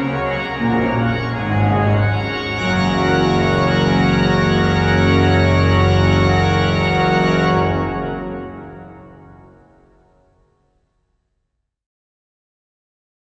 Música